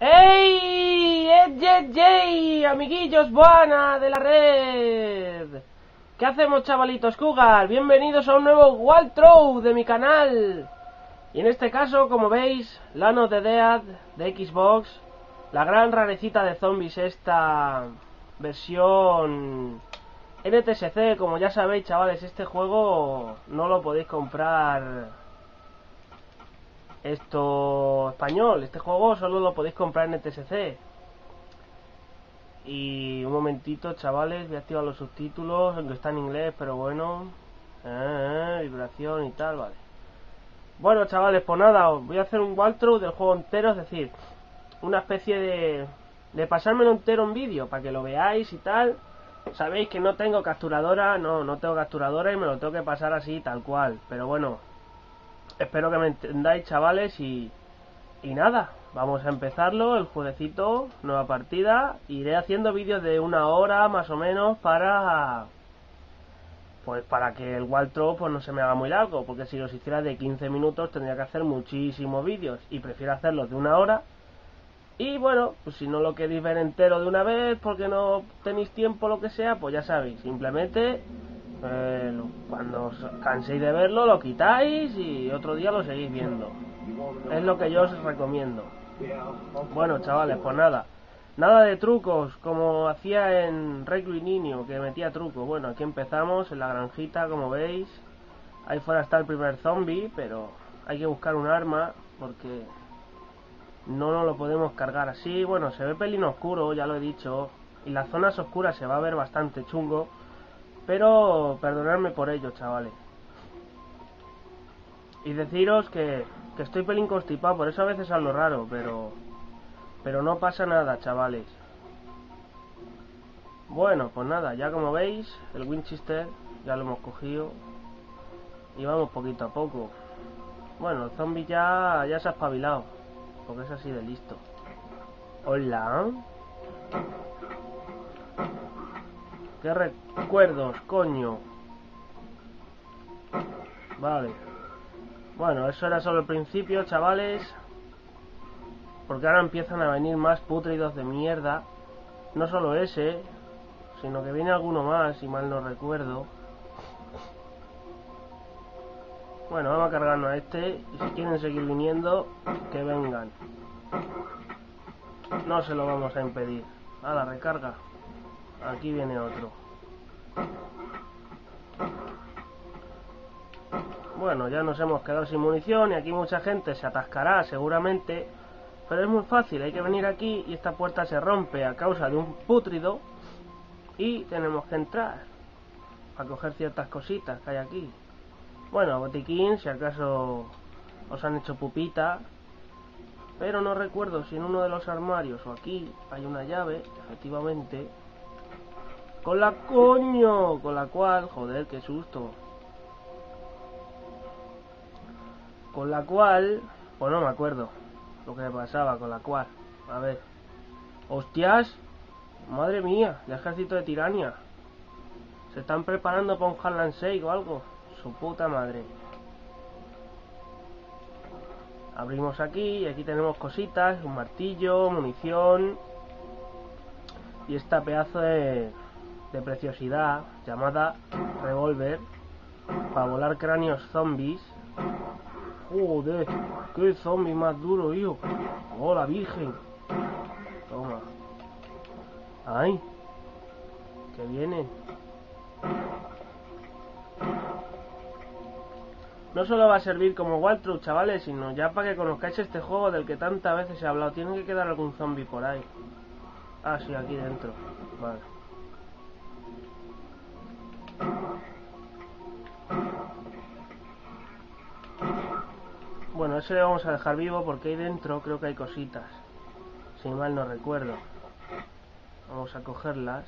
¡Ey! ¡Ey, Amiguillos, buena de la red. ¿Qué hacemos, chavalitos Cougar? Bienvenidos a un nuevo Waltrow de mi canal. Y en este caso, como veis, Lano de Dead de Xbox, la gran rarecita de zombies, esta versión NTSC, como ya sabéis, chavales, este juego no lo podéis comprar esto español. Este juego solo lo podéis comprar en NTSC. Y un momentito, chavales, voy a activar los subtítulos, aunque está en inglés, pero bueno. Eh, vibración y tal, vale. Bueno, chavales, pues nada, voy a hacer un walkthrough del juego entero, es decir, una especie de, de pasármelo entero en vídeo, para que lo veáis y tal. Sabéis que no tengo capturadora, no, no tengo capturadora y me lo tengo que pasar así, tal cual. Pero bueno, espero que me entendáis, chavales, y, y nada, vamos a empezarlo, el jueguecito, nueva partida. Iré haciendo vídeos de una hora más o menos para pues para que el Waltro pues no se me haga muy largo, porque si los hiciera de 15 minutos tendría que hacer muchísimos vídeos y prefiero hacerlos de una hora. Y bueno, pues si no lo queréis ver entero de una vez porque no tenéis tiempo lo que sea, pues ya sabéis, simplemente cuando os canséis de verlo lo quitáis y otro día lo seguís viendo. Es lo que yo os recomiendo. Bueno, chavales, pues nada. Nada de trucos, como hacía en Rey Niño, que metía trucos. Bueno, aquí empezamos en la granjita, como veis. Ahí fuera está el primer zombie, pero hay que buscar un arma, porque no nos lo podemos cargar así. Bueno, se ve pelín oscuro, ya lo he dicho. Y las zonas oscuras se va a ver bastante chungo. Pero perdonadme por ello, chavales. Y deciros que, que estoy pelín constipado, por eso a veces hablo raro, pero pero no pasa nada, chavales. Bueno, pues nada, ya como veis, el Winchester ya lo hemos cogido. Y vamos poquito a poco. Bueno, el zombie ya, ya se ha espabilado. Porque es así de listo. Hola. ¿Qué recuerdos, coño? Vale. Bueno, eso era solo el principio, chavales. Porque ahora empiezan a venir más putridos de mierda. No solo ese, sino que viene alguno más, si mal no recuerdo. Bueno, vamos a cargarnos a este. Y si quieren seguir viniendo, que vengan. No se lo vamos a impedir. A la recarga. Aquí viene otro. Bueno, ya nos hemos quedado sin munición y aquí mucha gente se atascará seguramente pero es muy fácil, hay que venir aquí y esta puerta se rompe a causa de un putrido y tenemos que entrar a coger ciertas cositas que hay aquí. Bueno, botiquín, si acaso os han hecho pupita, pero no recuerdo si en uno de los armarios o aquí hay una llave, efectivamente, con la coño, con la cual, joder, qué susto, con la cual, pues no me acuerdo, lo que me pasaba con la cual. A ver. ¡Hostias! Madre mía, el ejército de tirania. Se están preparando para un Harlan 6 o algo. Su puta madre. Abrimos aquí y aquí tenemos cositas, un martillo, munición y esta pedazo de, de preciosidad llamada revólver para volar cráneos zombies Joder, qué zombie más duro, hijo. Hola, virgen. Toma. Ay. Que viene. No solo va a servir como walkthrough, chavales, sino ya para que conozcáis este juego del que tantas veces he hablado. Tiene que quedar algún zombie por ahí. Ah, sí, aquí dentro. Vale. Bueno, ese le vamos a dejar vivo porque ahí dentro creo que hay cositas. Si mal no recuerdo. Vamos a cogerlas.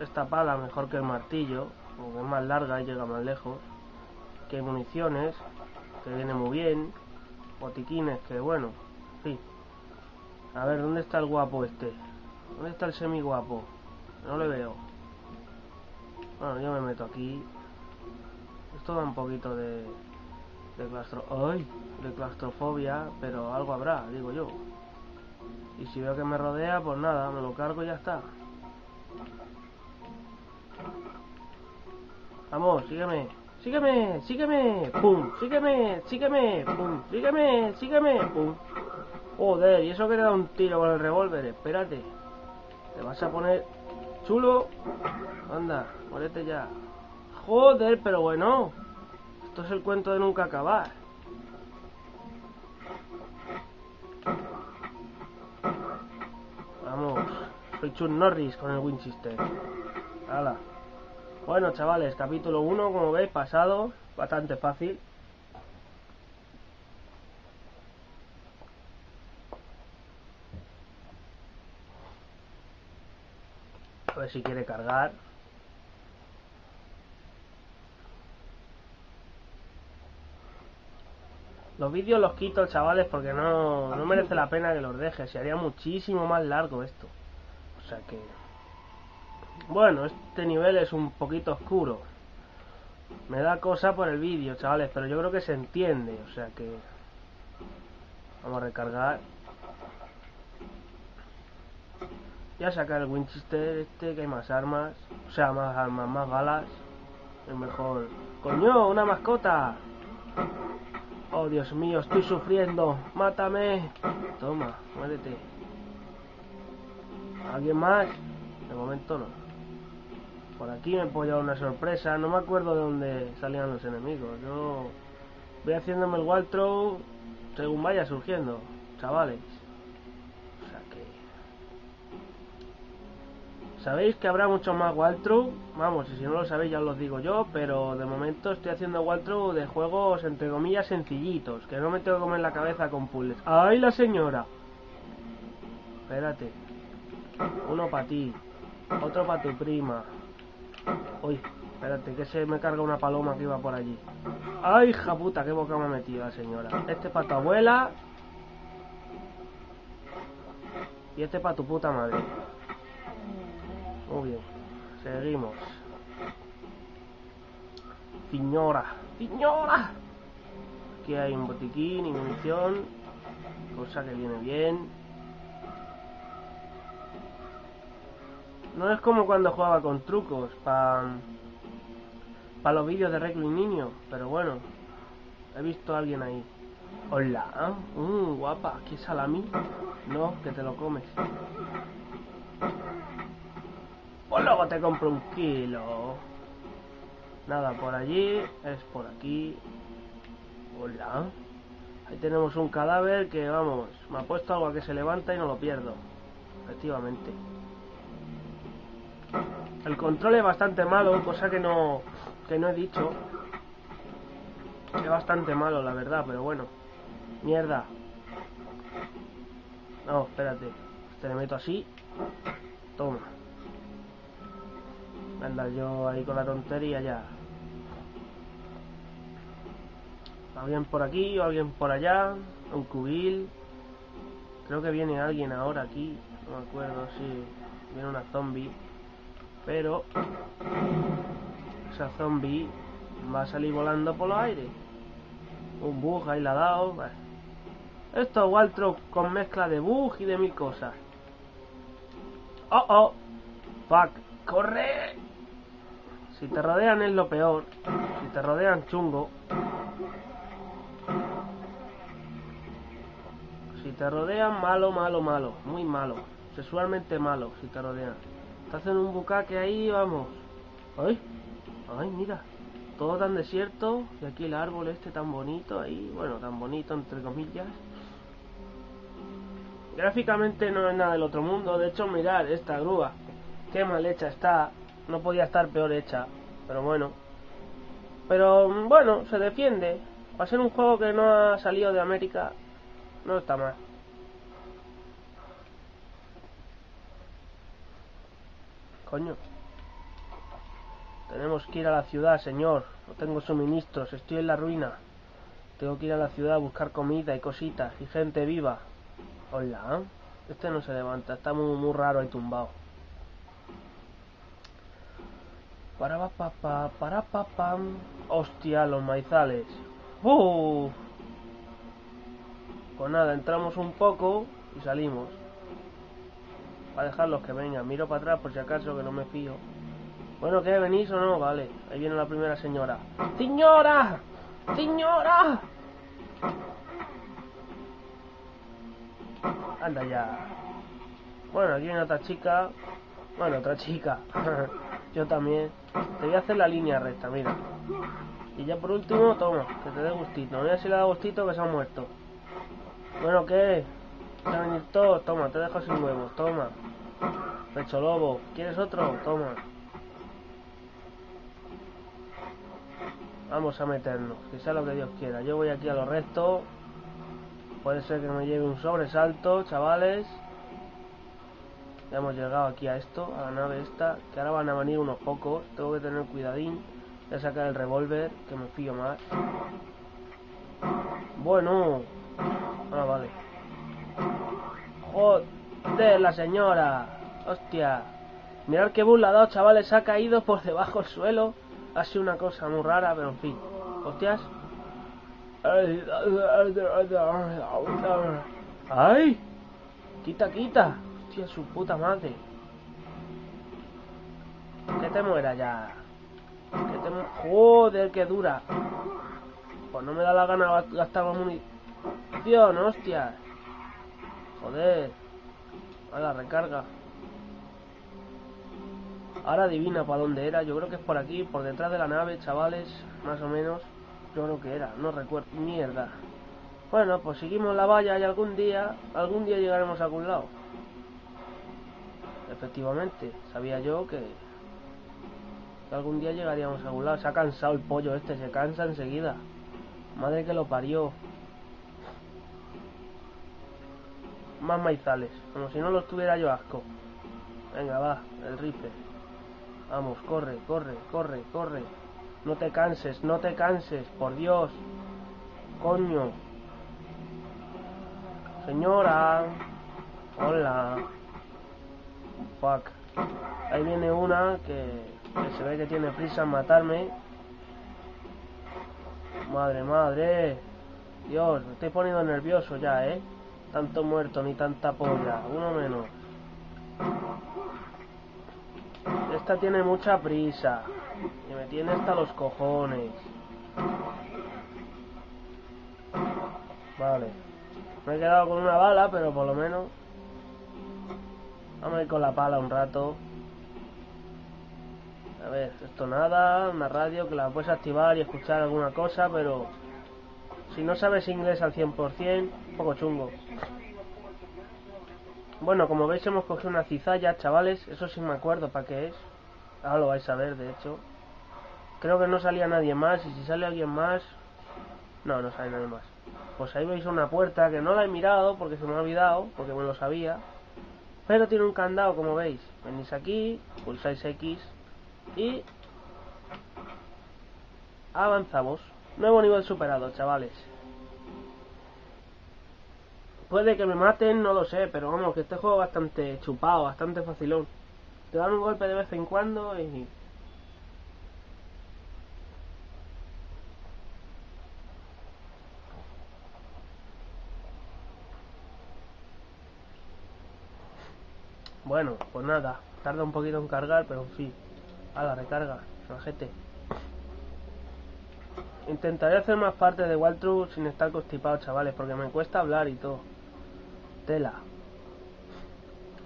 Esta pala mejor que el martillo, porque es más larga y llega más lejos. Que hay municiones, que viene muy bien. Botiquines, que bueno, sí. A ver, ¿dónde está el guapo este? ¿Dónde está el semi guapo? No le veo. Bueno, yo me meto aquí. Esto da un poquito de, de claustro... ¡Ay! De claustrofobia, pero algo habrá, digo yo. Y si veo que me rodea, pues nada, me lo cargo y ya está. Vamos, sígueme. Sígueme, sígueme. Pum, sígueme, sígueme. Pum, sígueme, sígueme. Pum. Joder, y eso que le da un tiro con el revólver. Espérate. Te vas a poner chulo. Anda, muérete ya. Joder, pero bueno. Esto es el cuento de nunca acabar. Vamos. Soy Chun Norris con el Winchester. Hala. Bueno, chavales, capítulo 1, como veis, pasado. Bastante fácil. A ver si quiere cargar. Los vídeos los quito, chavales, porque no, no merece la pena que los deje. Se haría muchísimo más largo esto. O sea que... Bueno, este nivel es un poquito oscuro. Me da cosa por el vídeo, chavales, pero yo creo que se entiende. O sea que... Vamos a recargar. Voy a sacar el Winchester este, que hay más armas. O sea, más armas, más balas. Es mejor... ¡Coño, una mascota! Oh, Dios mío, estoy sufriendo. Mátame. Toma, muérete. ¿Alguien más? De momento no. Por aquí me puedo llevar una sorpresa. No me acuerdo de dónde salían los enemigos. Yo voy haciéndome el Waltrow según vaya surgiendo, chavales. Sabéis que habrá mucho más walkthrough, vamos, y si no lo sabéis ya os lo digo yo, pero de momento estoy haciendo walkthrough de juegos entre comillas sencillitos, que no me tengo que comer la cabeza con puzzles. ¡Ay, la señora! Espérate. Uno para ti, otro para tu prima. Uy, espérate, que se me carga una paloma que iba por allí. ¡Ay, hija puta, qué boca me ha metido la señora! Este para tu abuela. Y este para tu puta madre. Muy bien. Seguimos. Señora. Señora. Aquí hay un botiquín y munición. Cosa que viene bien. No es como cuando jugaba con trucos para para los vídeos de Reclu y Niño, pero bueno, he visto a alguien ahí. Hola, mmm, guapa, ¿qué salami? No, que te lo comes. Pues luego te compro un kilo. Nada por allí, es por aquí. Hola. Ahí tenemos un cadáver que, vamos, me ha puesto algo a que se levanta y no lo pierdo. Efectivamente. El control es bastante malo, cosa que no, que no he dicho. Es bastante malo, la verdad, pero bueno. Mierda. No, espérate. Te le meto así. Toma. Anda yo ahí con la tontería ya. Alguien por aquí o alguien por allá. Un cubil. Creo que viene alguien ahora aquí. No me acuerdo si viene una zombie. Pero esa zombie va a salir volando por los aires. Un bug ahí la dado. Esto es Waltro con mezcla de bug y de mil cosas. Oh oh. Fuck. ¡Corre! Si te rodean es lo peor. Si te rodean chungo. Si te rodean malo, malo, malo. Muy malo. Sexualmente malo si te rodean. Te hacen un bucaque ahí, vamos. ¡Ay! ¡Ay, mira! Todo tan desierto. Y aquí el árbol este tan bonito ahí. Bueno, tan bonito entre comillas. Gráficamente no es nada del otro mundo. De hecho, mirad esta grúa. Qué mal hecha está no podía estar peor hecha, pero bueno. Pero bueno, se defiende. Va a ser un juego que no ha salido de América, no está mal. Coño. Tenemos que ir a la ciudad, señor. No tengo suministros, estoy en la ruina. Tengo que ir a la ciudad a buscar comida y cositas y gente viva. Hola. Este no se levanta, está muy, muy raro ahí tumbado. Para pa para pam. Hostia, los maizales. ¡Uh! Pues nada, entramos un poco y salimos. Para dejarlos que vengan. Miro para atrás por si acaso que no me fío. Bueno, ¿qué? ¿Venís o no? Vale. Ahí viene la primera señora. ¡Señora! ¡Señora! Anda ya. Bueno, aquí viene otra chica. Bueno, otra chica. Yo también. Te voy a hacer la línea recta, mira. Y ya por último, toma, que te dé gustito. Mira si le da gustito que se ha muerto. Bueno, ¿qué? ¿Te a venir todo? Toma, te dejo sin huevos, toma. Pecho lobo, ¿quieres otro? Toma. Vamos a meternos, que sea lo que Dios quiera. Yo voy aquí a lo recto. Puede ser que me lleve un sobresalto, chavales. Ya hemos llegado aquí a esto, a la nave esta, que ahora van a venir unos pocos. Tengo que tener cuidadín. Voy a sacar el revólver, que me fío más. Bueno. Ah, vale. Joder, la señora. Hostia. Mirad qué bull dado, chavales. Ha caído por debajo del suelo. Ha sido una cosa muy rara, pero en fin. Hostias. ¡Ay! Quita, quita. Su puta madre. Que te muera ya. Que te Joder, que dura. Pues no me da la gana gastar la munición, hostia. Joder. A la recarga. Ahora adivina para dónde era. Yo creo que es por aquí, por detrás de la nave, chavales. Más o menos. Yo creo que era. No recuerdo. Mierda. Bueno, pues seguimos la valla y algún día, algún día llegaremos a algún lado. Efectivamente, sabía yo que, algún día llegaríamos a algún lado. Se ha cansado el pollo este, se cansa enseguida. Madre que lo parió. Más maizales, como si no los tuviera yo asco. Venga, va, el rifle. Vamos, corre, corre, corre, corre. No te canses, no te canses, por Dios. Coño. Señora. Hola. Fuck. Ahí viene una que, que se ve que tiene prisa en matarme. Madre, madre. Dios, me estoy poniendo nervioso ya, ¿eh? Tanto muerto ni tanta polla. Uno menos. Esta tiene mucha prisa. Y me tiene hasta los cojones. Vale. Me he quedado con una bala, pero por lo menos... Vamos a ir con la pala un rato. A ver, esto nada, una radio que la puedes activar y escuchar alguna cosa, pero si no sabes inglés al 100%, un poco chungo. Bueno, como veis hemos cogido una cizalla, chavales, eso sí me acuerdo para qué es. Ahora lo vais a ver, de hecho. Creo que no salía nadie más, y si sale alguien más... No, no sale nadie más. Pues ahí veis una puerta que no la he mirado porque se me ha olvidado, porque me lo sabía. Pero tiene un candado, como veis. Venís aquí, pulsáis X y avanzamos. Nuevo nivel superado, chavales. Puede que me maten, no lo sé, pero vamos, que este juego es bastante chupado, bastante facilón. Te dan un golpe de vez en cuando y... Bueno, pues nada, tarda un poquito en cargar, pero en fin. A la recarga, gente. Intentaré hacer más parte de Waltru sin estar constipado, chavales, porque me cuesta hablar y todo. Tela.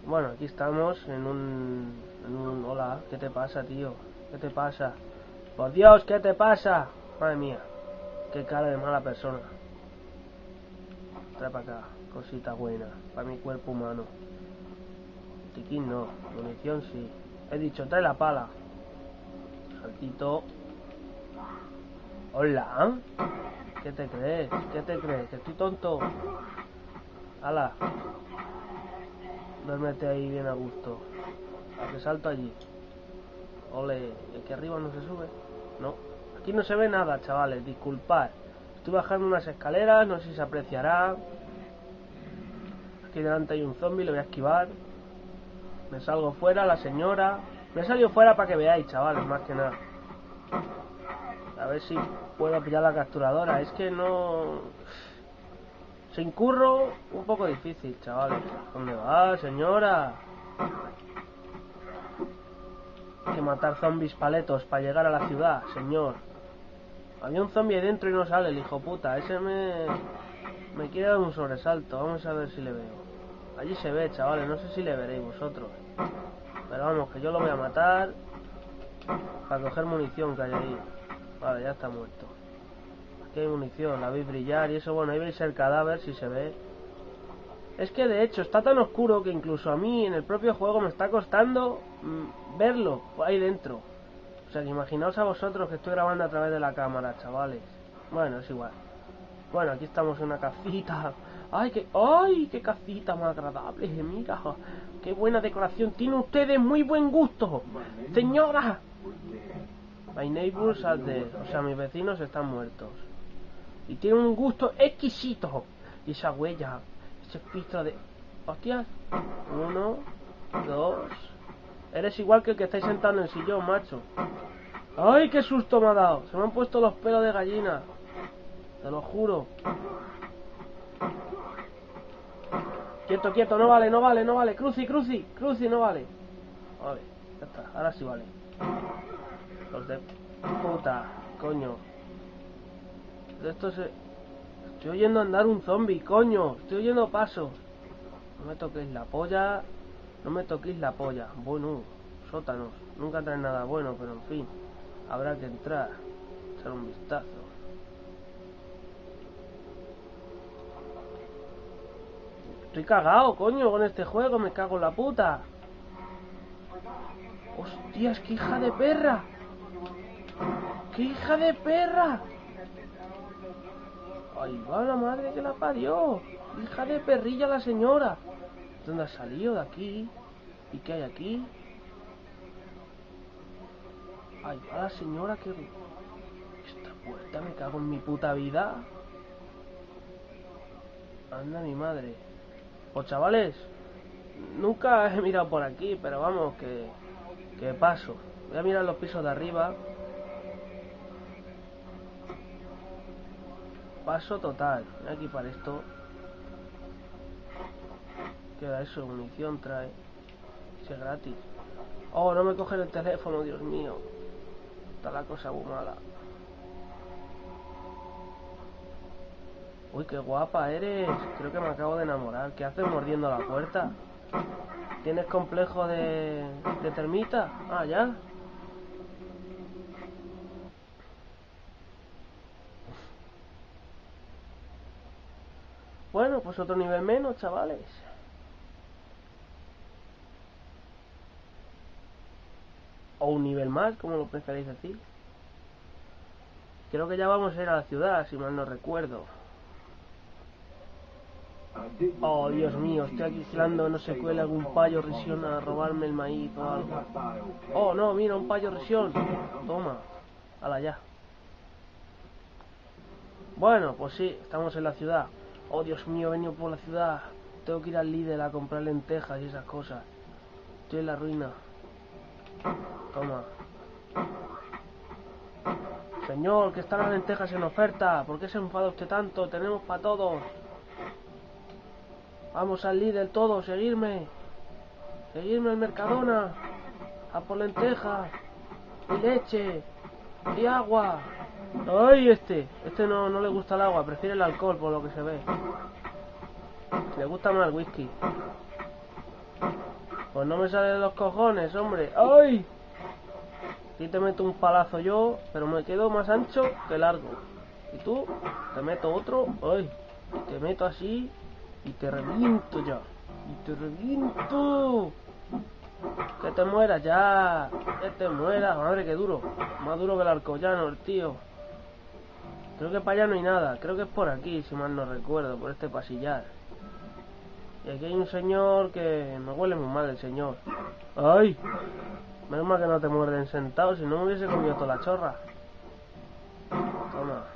Bueno, aquí estamos en un, en un... Hola, ¿qué te pasa, tío? ¿Qué te pasa? Por Dios, ¿qué te pasa? Madre mía, qué cara de mala persona. Trae para acá, cosita buena, para mi cuerpo humano. Tiquín no, munición sí. He dicho, trae la pala. Saltito. Hola. ¿Qué te crees? ¿Qué te crees? ¿Que estoy tonto? ¡Hala! Duérmete ahí bien a gusto. A que salto allí. Ole, aquí arriba no se sube? No. Aquí no se ve nada, chavales, disculpad. Estoy bajando unas escaleras, no sé si se apreciará. Aquí delante hay un zombie, lo voy a esquivar. Me salgo fuera, la señora. Me he salido fuera para que veáis, chavales, más que nada. A ver si puedo pillar la capturadora. Es que no... Sin curro, un poco difícil, chavales. ¿Dónde va, señora? Hay que matar zombies paletos para llegar a la ciudad, señor. Había un zombie dentro y no sale, el hijo puta. Ese me... Me quiere dar un sobresalto. Vamos a ver si le veo. Allí se ve, chavales. No sé si le veréis vosotros. Pero vamos, que yo lo voy a matar. Para coger munición que hay ahí. Vale, ya está muerto. Aquí hay munición, la veis brillar y eso, bueno, ahí veis el cadáver si se ve. Es que de hecho está tan oscuro que incluso a mí en el propio juego me está costando mm, verlo ahí dentro. O sea, que imaginaos a vosotros que estoy grabando a través de la cámara, chavales. Bueno, es igual. Bueno, aquí estamos en una casita. ¡Ay, qué, ay, qué casita más agradable! Mira, qué buena decoración. Tienen ustedes muy buen gusto. Señora. My neighbors are dead. O sea, mis vecinos están muertos. Y tienen un gusto exquisito. Y esa huella, ese pistro de... Hostias. Uno, dos... Eres igual que el que estáis sentado en el sillón, macho. ¡Ay, qué susto me ha dado! Se me han puesto los pelos de gallina. Te lo juro. Quieto, quieto, no vale, no vale, no vale. Cruci, cruci, cruci, no vale. Vale, ya está, ahora sí vale. Los de puta, coño. De esto se... Estoy oyendo andar un zombie, coño. Estoy oyendo pasos. No me toquéis la polla. No me toquéis la polla. Bueno, sótanos. Nunca traen nada bueno, pero en fin. Habrá que entrar. Echar un vistazo. Estoy cagado, coño, con este juego. Me cago en la puta. Hostias, qué hija de perra. ¡Qué hija de perra! ¡Ay, va la madre que la parió! ¡Hija de perrilla la señora! ¿Dónde ha salido de aquí? ¿Y qué hay aquí? ¡Ay, va la señora que... Esta puerta me cago en mi puta vida. Anda mi madre. Pues chavales, nunca he mirado por aquí, pero vamos, que, que paso. Voy a mirar los pisos de arriba. Paso total. Voy a equipar esto. Queda eso, munición trae. Es gratis. Oh, no me cogen el teléfono, Dios mío. Está la cosa muy. Uy, qué guapa eres. Creo que me acabo de enamorar. ¿Qué haces mordiendo la puerta? ¿Tienes complejo de, de termita? Ah, ya. Bueno, pues otro nivel menos, chavales. O un nivel más, como lo preferéis decir. Creo que ya vamos a ir a la ciudad, si mal no recuerdo. Oh, Dios mío, estoy aquí vigilando, no se cuele algún payo risión a robarme el maíz o algo. Oh, no, mira, un payo risión. Toma, ala ya. Bueno, pues sí, estamos en la ciudad. Oh, Dios mío, he venido por la ciudad. Tengo que ir al líder a comprar lentejas y esas cosas. Estoy en la ruina. Toma. Señor, que están las lentejas en oferta. ¿Por qué se enfada usted tanto? Tenemos para todos. Vamos al líder todos, seguirme. Seguirme al Mercadona. A por lentejas. Y leche. Y agua. ¡Ay, este! Este no, no le gusta el agua, prefiere el alcohol por lo que se ve. Le gusta más el whisky. Pues no me sale de los cojones, hombre. ¡Ay! Aquí te meto un palazo yo, pero me quedo más ancho que largo. Y tú, te meto otro. ¡Ay! Te meto así y te reviento ya. Y te reviento. Que te mueras ya. Que te mueras. Madre, que duro. Más duro que el arcollano, el tío. Creo que para allá no hay nada. Creo que es por aquí, si mal no recuerdo. Por este pasillar. Y aquí hay un señor que... Me huele muy mal el señor. ¡Ay! Menos mal que no te muerden sentado. Si no me hubiese comido toda la chorra. Toma.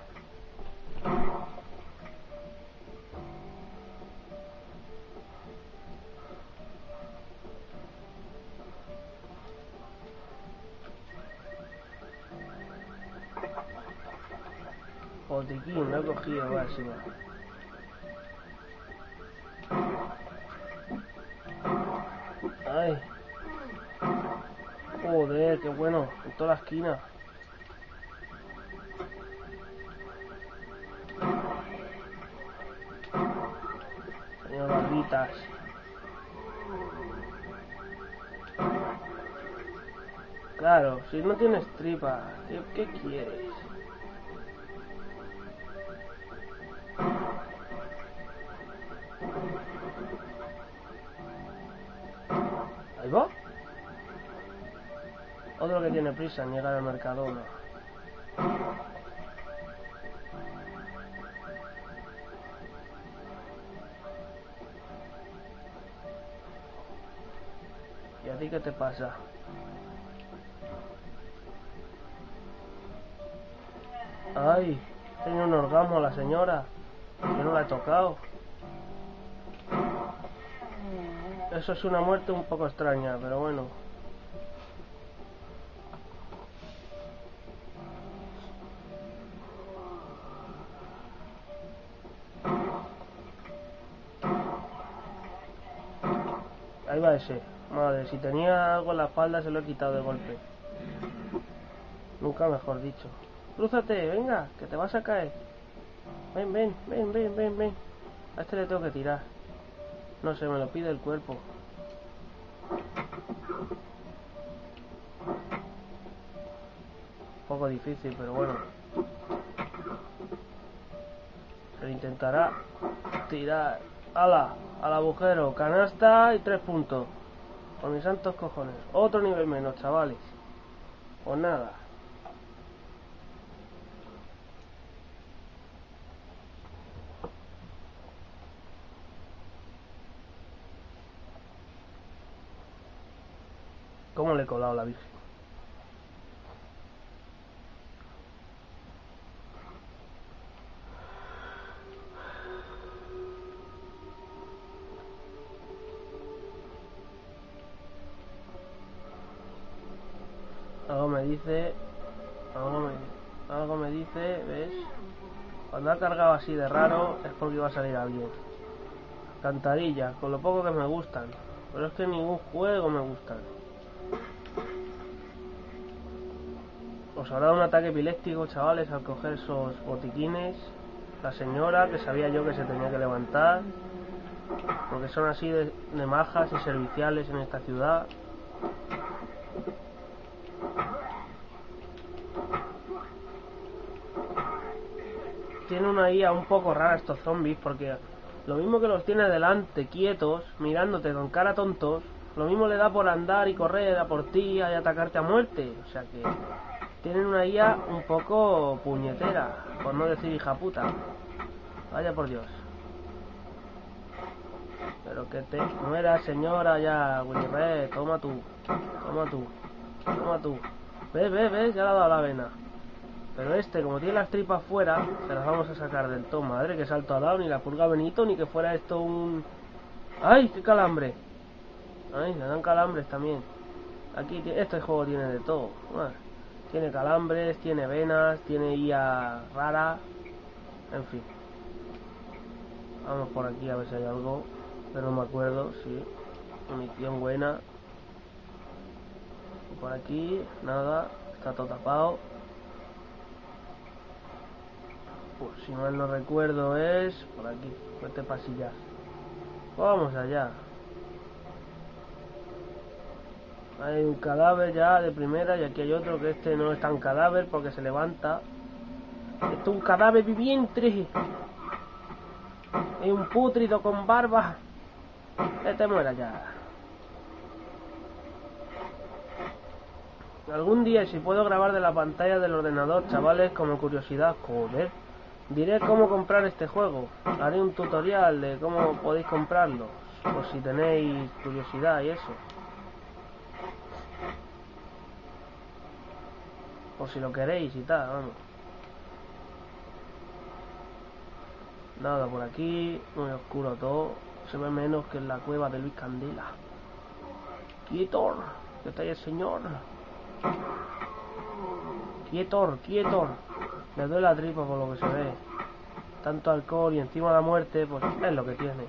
Ay. Joder, qué bueno. En toda la esquina. Barritas. Claro, si no tienes tripa, ¿qué, qué quieres? Otro que tiene prisa en llegar al Mercadona. ¿Y a ti qué te pasa? Ay, tiene un orgasmo la señora. Yo no la he tocado. Eso es una muerte un poco extraña, pero bueno. Ahí va ese. Madre, si tenía algo en la espalda se lo he quitado de golpe. Nunca mejor dicho. Crúzate, venga, que te vas a caer. Ven, ven, ven, ven, ven, ven. A este le tengo que tirar. No sé, me lo pide el cuerpo. Un poco difícil, pero bueno. Se intentará tirar. ¡Hala! Al agujero. Canasta y tres puntos. Con mis santos cojones. Otro nivel menos, chavales. Pues nada. Colado la Virgen? Algo me dice... Algo me, algo me dice, ¿ves? Cuando ha cargado así de raro es porque iba a salir alguien. Cantarillas, con lo poco que me gustan. Pero es que ningún juego me gustan. Os habrá un ataque epiléptico, chavales, al coger esos botiquines. La señora, que sabía yo que se tenía que levantar. Porque son así de, de majas y serviciales en esta ciudad. Tiene una IA un poco rara estos zombies porque lo mismo que los tiene delante, quietos, mirándote con cara tontos, lo mismo le da por andar y correr a por ti y atacarte a muerte. O sea que tienen una IA un poco puñetera, por no decir hija puta. Vaya por Dios. Pero que te muera señora ya, Red, toma tú, toma tú, toma tú. Ves, ves, ves, ya le ha dado la vena. Pero este, como tiene las tripas fuera, se las vamos a sacar del todo. Madre, que salto ha dado, ni la pulga Benito, ni que fuera esto un... ¡Ay, qué calambre! ¡Ay, le dan calambres también! Aquí, este juego tiene de todo. Tiene calambres, tiene venas, tiene IA rara. En fin. Vamos por aquí a ver si hay algo. Pero no me acuerdo, sí. Munición buena. Por aquí, nada. Está todo tapado. Pues si mal no recuerdo es por aquí, por este pasillas. Vamos allá. Hay un cadáver ya de primera y aquí hay otro que este no es tan cadáver porque se levanta. Esto es un cadáver viviente. Es un putrido con barba. Que te muera ya. Algún día, si puedo grabar de la pantalla del ordenador, chavales, como curiosidad, joder. Diré cómo comprar este juego. Haré un tutorial de cómo podéis comprarlo. Por si tenéis curiosidad y eso. Por si lo queréis y tal, vamos. Nada por aquí, muy oscuro todo. Se ve menos que en la cueva de Luis Candela. Quietor, que está ahí el señor. Quietor, quietor. Le duele la tripa por lo que se ve. Tanto alcohol y encima la muerte, pues es lo que tiene.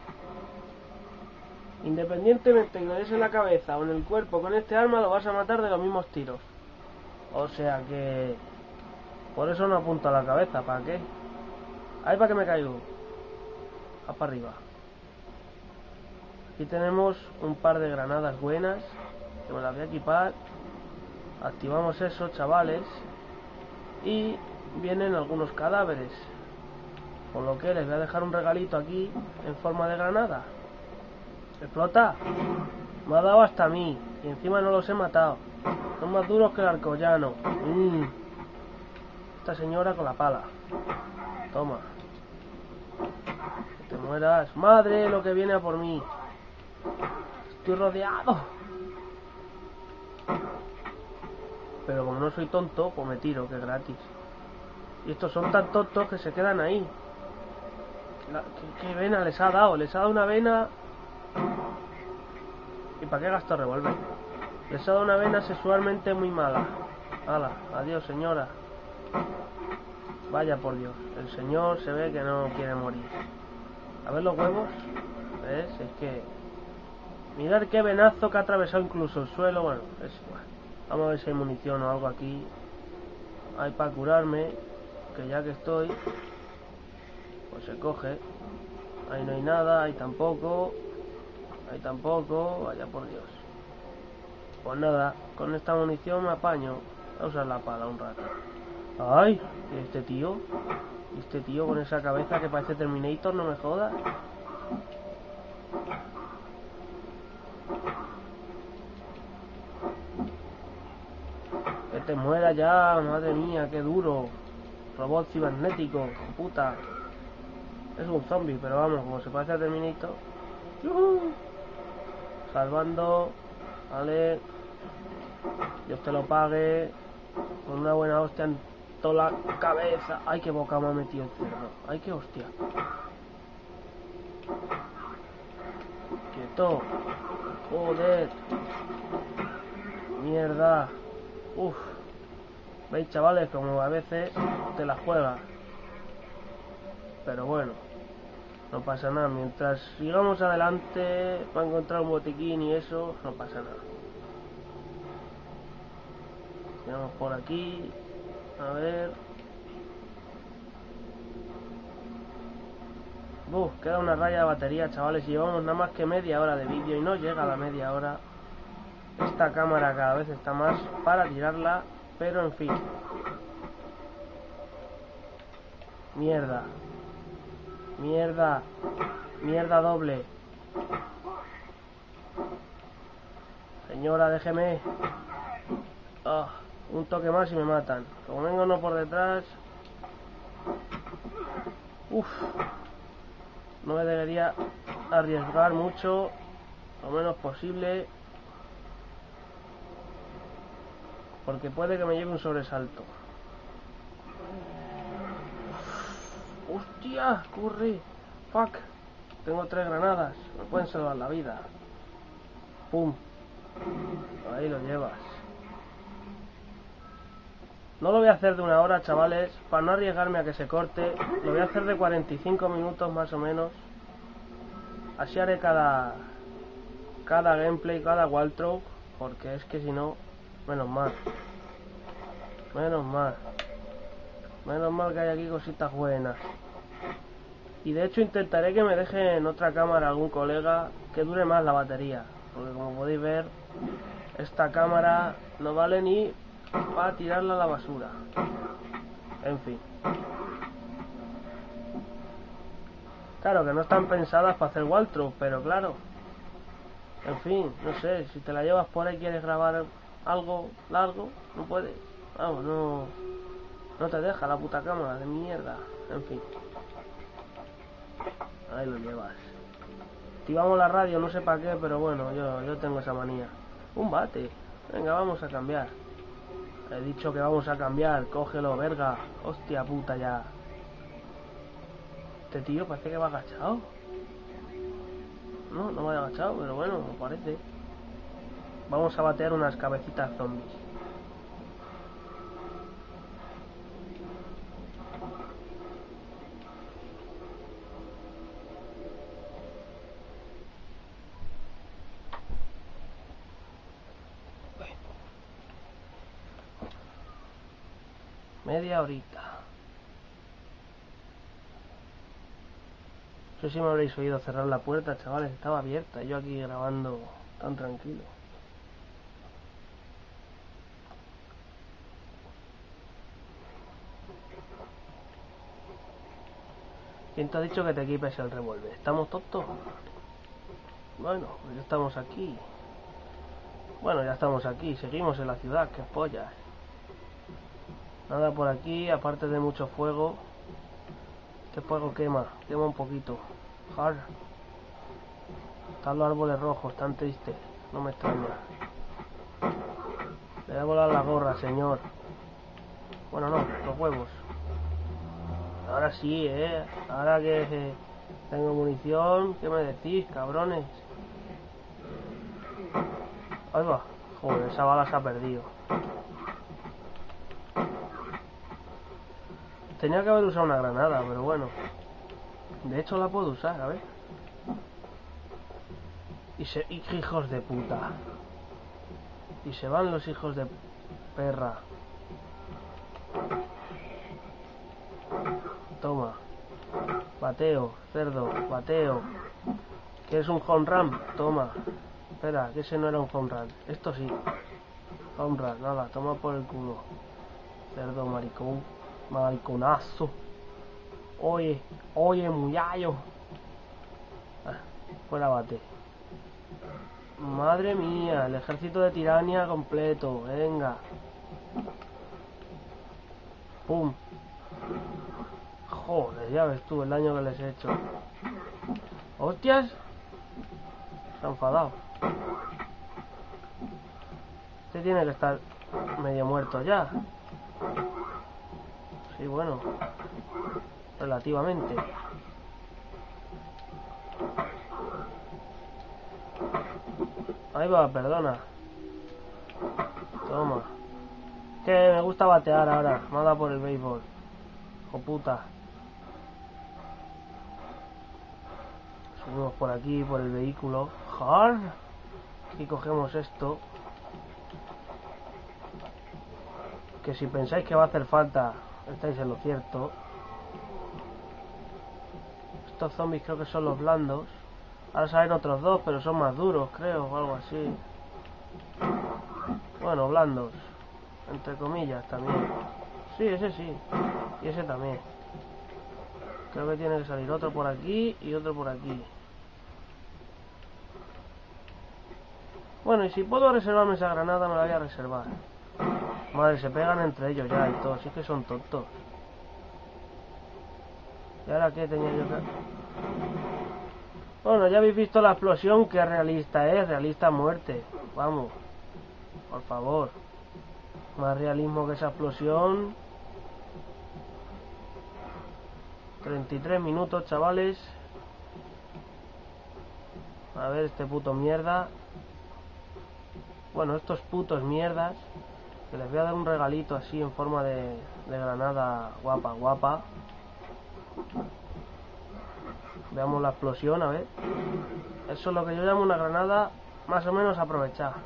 Independientemente que le des en la cabeza o en el cuerpo con este arma, lo vas a matar de los mismos tiros. O sea que... Por eso no apunto a la cabeza, ¿para qué? Ahí para que me caigo. Va para arriba. Aquí tenemos un par de granadas buenas. Que me las voy a equipar. Activamos eso, chavales. Y vienen algunos cadáveres. Por lo que les voy a dejar un regalito aquí en forma de granada. ¿Explota? Me ha dado hasta a mí. Y encima no los he matado. Son más duros que el arcollano. Mm. Esta señora con la pala. Toma. Que te mueras. Madre, lo que viene a por mí. Estoy rodeado. Pero como no soy tonto, pues me tiro, que es gratis. Y estos son tan tontos que se quedan ahí. ¿qué, vena les ha dado? Les ha dado una vena... ¿Y para qué gasto revólver? Les ha dado una vena sexualmente muy mala. Hala, adiós señora. Vaya por Dios, el señor se ve que no quiere morir. A ver los huevos. ¿Ves? Es que... Mirar qué venazo que ha atravesado incluso el suelo. Bueno, es igual. Vamos a ver si hay munición o algo aquí. Hay para curarme. Que ya que estoy... Pues se coge. Ahí no hay nada, ahí tampoco. Ahí tampoco. Vaya por Dios. Pues nada, con esta munición me apaño. a usar la pala un rato. ¡Ay! ¿Y este tío? ¿Y este tío con esa cabeza que parece Terminator? No me jodas. Que te muera ya, madre mía, qué duro. Robot cibernético, puta. Es un zombie, pero vamos, como se parece a Terminator. Salvando. Vale. Dios te lo pague. Con una buena hostia en toda la cabeza. Ay, qué boca me ha metido el cerdo. Ay, qué hostia. Quieto. Joder. Mierda. Uf. Veis, chavales, como a veces te la juegas. Pero bueno. No pasa nada. Mientras sigamos adelante para encontrar un botiquín y eso, no pasa nada. Vamos por aquí. A ver. Uf, queda una raya de batería, chavales. Llevamos nada más que media hora de vídeo y no llega a la media hora. Esta cámara cada vez está más para tirarla, pero en fin. Mierda. Mierda. Mierda doble. Señora, déjeme. Ah, un toque más y me matan. Como vengo uno por detrás. Uf. No me debería arriesgar mucho. Lo menos posible. Porque puede que me lleve un sobresalto. ¡Hostia! ¡Corre! ¡Fuck! Tengo tres granadas. Me pueden salvar la vida. ¡Pum! Ahí lo llevas. No lo voy a hacer de una hora, chavales, para no arriesgarme a que se corte. Lo voy a hacer de 45 minutos más o menos. Así haré cada cada gameplay, cada walkthrough, porque es que si no, menos mal. Menos mal. Menos mal que hay aquí cositas buenas. Y de hecho intentaré que me deje en otra cámara algún colega que dure más la batería. Porque como podéis ver, esta cámara no vale ni para tirarla a la basura. En fin. Claro que no están pensadas para hacer walkthrough, pero claro. En fin, no sé, si te la llevas por ahí quieres grabar algo largo, no puedes. Vamos, no... No te deja la puta cámara de mierda. En fin. Ahí lo llevas. Activamos la radio, no sé para qué, pero bueno, yo, yo tengo esa manía. Un bate. Venga, vamos a cambiar. He dicho que vamos a cambiar. Cógelo, verga. Hostia puta ya. Este tío parece que va agachado. No, no va agachado, pero bueno, parece. Vamos a batear unas cabecitas zombies. Media horita. No sé si me habréis oído cerrar la puerta, chavales. Estaba abierta. Yo aquí grabando tan tranquilo. ¿Quién te ha dicho que te equipes el revólver? ¿Estamos tontos? Bueno, pues ya estamos aquí. Bueno, ya estamos aquí. Seguimos en la ciudad. ¡Qué pollas! Nada por aquí, aparte de mucho fuego. Este fuego quema. Quema un poquito. Hard. Están los árboles rojos, tan tristes. No me extraña. Le voy a volar la gorra, señor. Bueno, no, los huevos. Ahora sí, ¿eh? Ahora que eh, tengo munición, ¿qué me decís, cabrones? Ahí va. Joder, esa bala se ha perdido. Tenía que haber usado una granada, pero bueno. De hecho la puedo usar, a ver. Y se... Y hijos de puta. Y se van los hijos de perra. Toma. Bateo, cerdo, bateo. ¿Qué es un home run? Toma. Espera, que ese no era un home run. Esto sí. Home run, nada, toma por el culo. Cerdo, maricón. Mariconazo. Oye, oye, muyayo. Ah, fuera bate. Madre mía, el ejército de tirania completo. Venga. Pum. Joder, ya ves tú el daño que les he hecho. ¡Hostias! Se ha enfadado. Este tiene que estar medio muerto ya. Sí, bueno. Relativamente. Ahí va, perdona. Toma. Que me gusta batear ahora. Me por el béisbol. O puta. Subimos por aquí, por el vehículo. ¡Jar! Y cogemos esto. Que si pensáis que va a hacer falta, estáis en lo cierto. Estos zombies creo que son los blandos. Ahora salen otros dos, pero son más duros, creo, o algo así. Bueno, blandos. Entre comillas también. Sí, ese sí. Y ese también. Creo que tiene que salir otro por aquí y otro por aquí. Bueno, y si puedo reservarme esa granada, me la voy a reservar. Madre, se pegan entre ellos ya y todo. Sí que son tontos. ¿Y ahora qué tenía yo que...? Bueno, ya habéis visto la explosión, que realista es, realista muerte. Vamos, por favor. Más realismo que esa explosión. 33 minutos, chavales. A ver este puto mierda. Bueno, estos putos mierdas. Que les voy a dar un regalito así en forma de, granada guapa, guapa. Veamos la explosión, a ver. Eso es lo que yo llamo una granada más o menos aprovechada.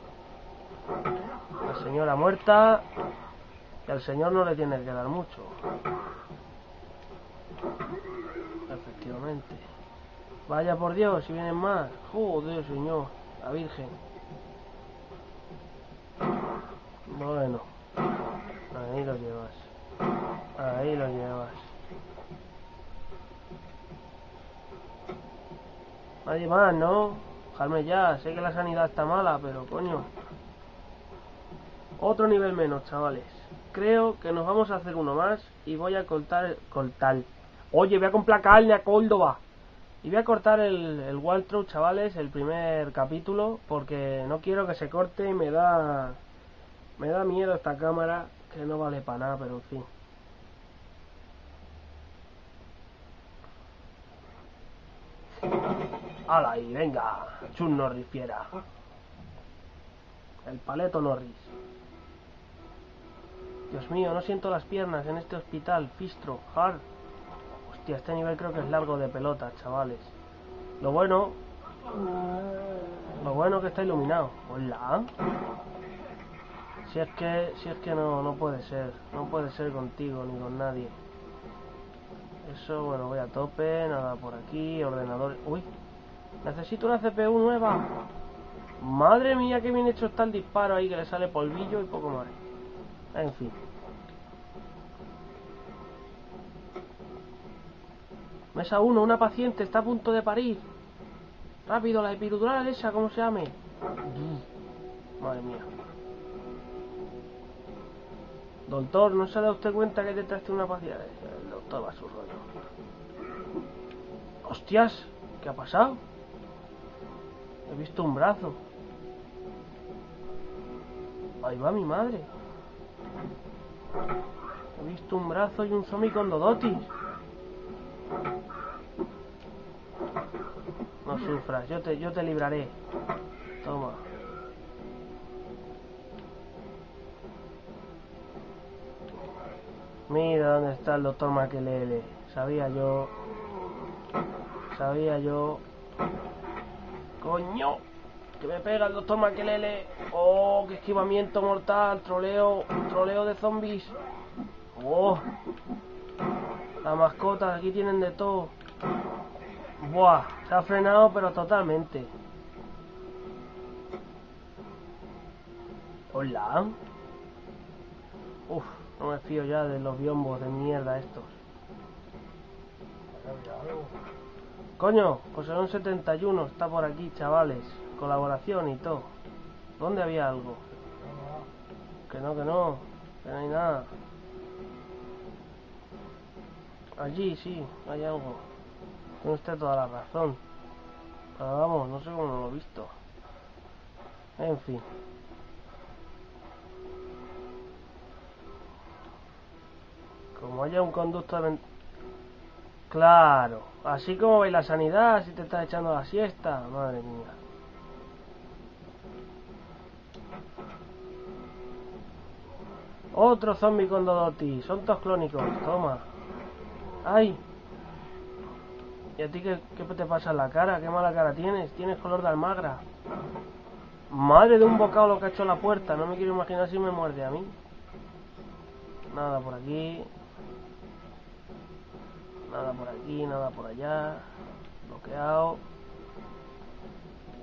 La señora muerta. Y al señor no le tiene que dar mucho. Efectivamente. Vaya por Dios, si vienen más. Joder, señor. La Virgen. Bueno. Ahí lo llevas. Ahí lo llevas. Nadie más, ¿no? Dejadme ya, sé que la sanidad está mala, pero coño. Otro nivel menos, chavales. Creo que nos vamos a hacer uno más y voy a cortar... cortar. Oye, voy a comprar carne a Córdoba. Y voy a cortar el, el chavales, el primer capítulo, porque no quiero que se corte y me da... Me da miedo esta cámara, que no vale para nada, pero en fin. ¡Hala ahí! ¡Venga! Chun Norris fiera. El paleto Norris. Dios mío, no siento las piernas en este hospital. Fistro, hard. Hostia, este nivel creo que es largo de pelota, chavales. Lo bueno... Lo bueno que está iluminado. Hola. Si es que, si es que no, no puede ser. No puede ser contigo ni con nadie. Eso, bueno, voy a tope, nada por aquí, ordenador... ¡Uy! Necesito una CPU nueva. Madre mía, que bien hecho está el disparo ahí, que le sale polvillo y poco más. En fin. Mesa 1, una paciente, está a punto de parir. Rápido, la epidural esa, ¿cómo se llame? Madre mía. Doctor, ¿no se da usted cuenta que te traste una paciente? El doctor va a su rollo. ¡Hostias! ¿Qué ha pasado? He visto un brazo. Ahí va mi madre. He visto un brazo y un zombie con dodotis. No sufras, yo te, yo te libraré. Toma. Mira dónde está el doctor Maquelele. Sabía yo. Sabía yo. ¡Coño! Que me pega el doctor Maquelele. ¡Oh! ¡Qué esquivamiento mortal! Troleo. Troleo de zombies. ¡Oh! Las mascotas, aquí tienen de todo. Buah, se ha frenado pero totalmente. Hola. Uf, no me fío ya de los biombos de mierda estos. Coño, José 71 está por aquí, chavales. Colaboración y todo. ¿Dónde había algo? Que no, que no. Que no hay nada. Allí sí, hay algo. Tiene usted toda la razón. Pero vamos, no sé cómo lo he visto. En fin. Como haya un conducto de... Claro, así como veis la sanidad, si te estás echando la siesta, madre mía. Otro zombie con Dodoti, son todos clónicos, toma. ¡Ay! ¿Y a ti qué, qué, te pasa en la cara? ¿Qué mala cara tienes? Tienes color de almagra. Madre de un bocado lo que ha hecho la puerta. No me quiero imaginar si me muerde a mí. Nada por aquí. Nada por aquí, nada por allá. Bloqueado.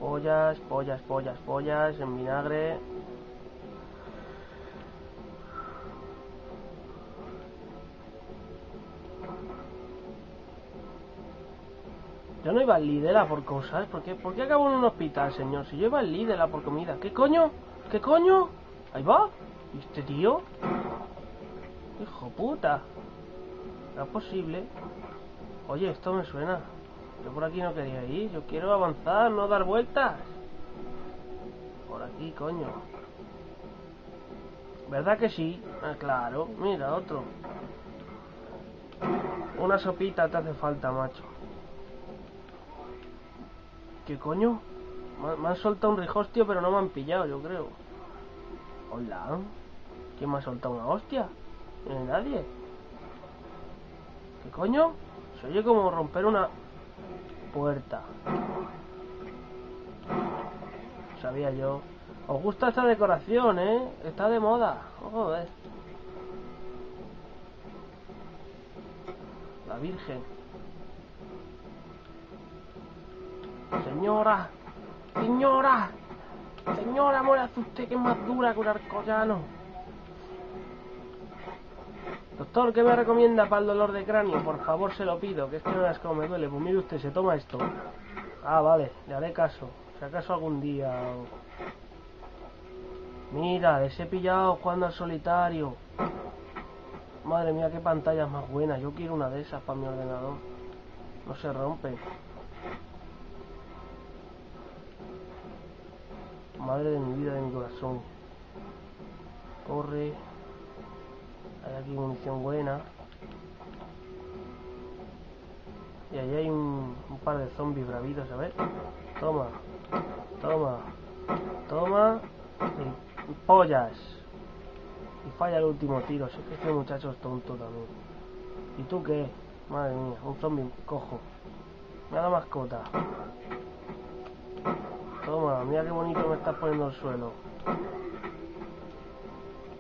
Pollas, pollas, pollas, pollas en vinagre. Yo no iba al Lidl por cosas. ¿Por qué, ¿Por qué acabo en un hospital, señor? Si yo iba al Lidl por comida. ¿Qué coño? ¿Qué coño? Ahí va. ¿Y este tío? Hijo puta. ¿Es posible? Oye, esto me suena. Yo por aquí no quería ir. Yo quiero avanzar, no dar vueltas. Por aquí, coño. ¿Verdad que sí? Ah, claro. Mira, otro. Una sopita te hace falta, macho. ¿Qué coño? Me, han soltado un rijostio, pero no me han pillado, yo creo. Hola. ¿Quién me ha soltado una hostia? No nadie. ¿Qué coño? Se oye como romper una puerta. Sabía yo. Os gusta esta decoración, ¿eh? Está de moda. Joder. La Virgen. Señora, señora, señora, muérase usted que es más dura que un arcollano. Doctor, ¿qué me recomienda para el dolor de cráneo? Por favor, se lo pido, que es que no es como me duele. Pues mire usted, se toma esto. Ah, vale, le haré caso. Si acaso algún día... Mira, les he pillado jugando al solitario. Madre mía, qué pantallas más buenas. Yo quiero una de esas para mi ordenador. No se rompe. Madre de mi vida, de mi corazón. Corre. Hay aquí munición buena. Y allí hay un, par de zombies bravitos, a ver. Toma. Toma. Toma. Y, pollas. Y falla el último tiro. Este muchacho es tonto también. ¿Y tú qué? Madre mía, un zombie cojo. Nada mascota. Toma, mira qué bonito me estás poniendo el suelo.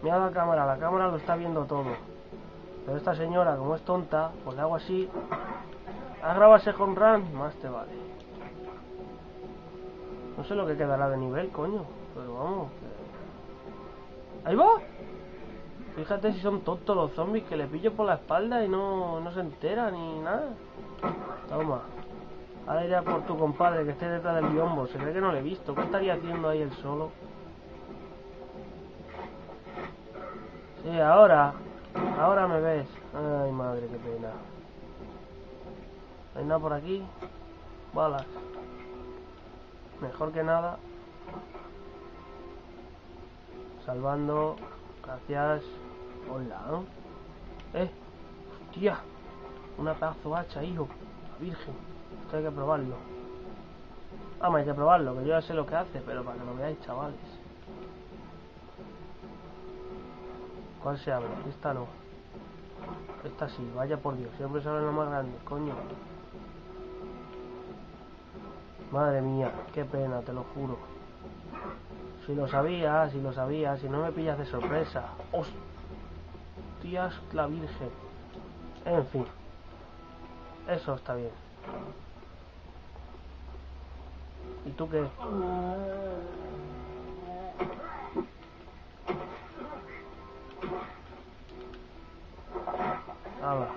Mira la cámara, la cámara lo está viendo todo. Pero esta señora, como es tonta, pues le hago así. ¿Has grabado ese run? Más te vale. No sé lo que quedará de nivel, coño. Pero vamos. ¡Ahí va! Fíjate si son tontos los zombies que le pillo por la espalda y no, no se entera ni nada. Toma. Ahora iré a por tu compadre que esté detrás del biombo. Se cree que no le he visto. ¿Qué estaría haciendo ahí él solo? Sí, ahora. Ahora me ves. Ay, madre, qué pena. ¿No hay nada por aquí? Balas. Mejor que nada. Salvando. Gracias. Hola. Eh. Hostia. Una pedazo hacha, hijo. La Virgen. Esto hay que probarlo. Vamos, hay que probarlo, que yo ya sé lo que hace, pero para que lo veáis, chavales. ¿Cuál se abre? Esta no. Esta sí, vaya por Dios, siempre se la más grande, coño. Madre mía, qué pena, te lo juro. Si lo sabía, si lo sabía, si no me pillas de sorpresa. Hostias, la Virgen. En fin. Eso está bien. ¿Y tú qué? Hala.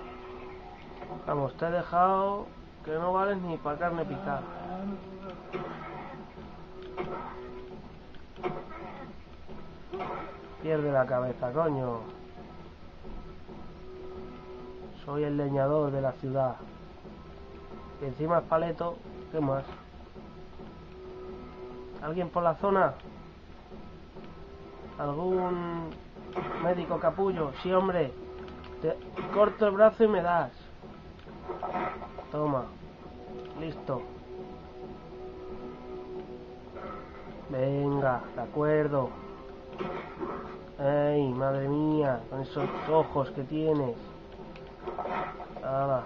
Vamos, te he dejado que no vales ni para carne picada. Pierde la cabeza, coño. Soy el leñador de la ciudad. Y encima es paleto, ¿qué más? ¿Alguien por la zona? ¿Algún médico capullo? Sí, hombre. Te corto el brazo y me das. Toma. Listo. Venga, de acuerdo. ¡Ey, madre mía! Con esos ojos que tienes. Nada.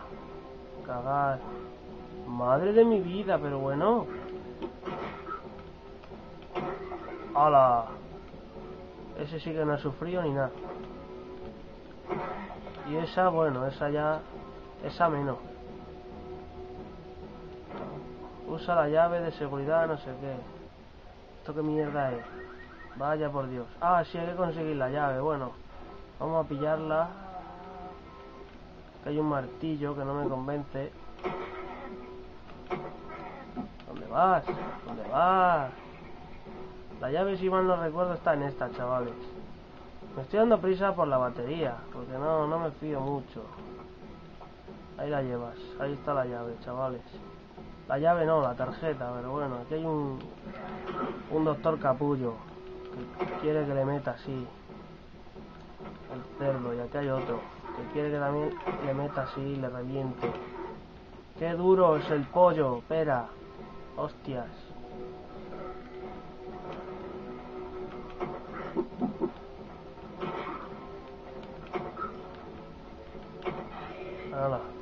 Cagar. Madre de mi vida, pero bueno. ¡Hala! Ese sí que no ha sufrido ni nada. Y esa, bueno, esa ya... Esa menos. Usa la llave de seguridad, no sé qué. ¿Esto qué mierda es? Vaya por Dios. Ah, sí, hay que conseguir la llave. Bueno, vamos a pillarla. Que hay un martillo que no me convence. ¿Dónde vas? ¿Dónde vas? La llave, si mal no recuerdo, está en esta, chavales. Me estoy dando prisa por la batería, porque no, no me fío mucho. Ahí la llevas, ahí está la llave, chavales. La llave no, la tarjeta, pero bueno, aquí hay un, un doctor capullo que quiere que le meta así el cerdo, y aquí hay otro que quiere que también le meta así y le reviente. Qué duro es el pollo, espera. Hostias.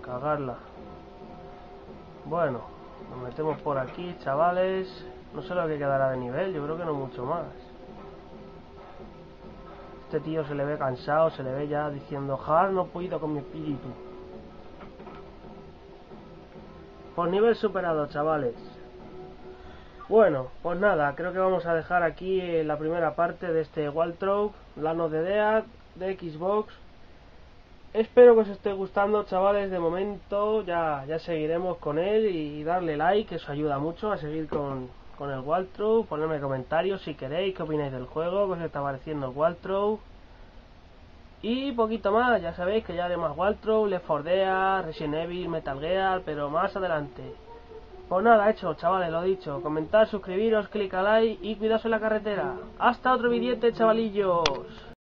Cagarla. Bueno, nos metemos por aquí, chavales. No sé lo que quedará de nivel, yo creo que no mucho más. Este tío se le ve cansado, se le ve ya diciendo, Har, no puedo con mi espíritu. Por nivel superado, chavales. Bueno, pues nada, creo que vamos a dejar aquí la primera parte de este Waltrope, Lano de Dead, de Xbox. Espero que os esté gustando, chavales. De momento ya, ya seguiremos con él y darle like, que eso ayuda mucho a seguir con, con el Waltrope. Ponerme comentarios si queréis, qué opináis del juego, qué os está pareciendo el Waltrope. Y poquito más, ya sabéis que ya haré más Waltrope, Left 4 Dead, Resident Evil, Metal Gear, pero más adelante. Pues nada, hecho, chavales, lo dicho. Comentar, suscribiros, clic a like y cuidaos en la carretera. Hasta otro billete, chavalillos.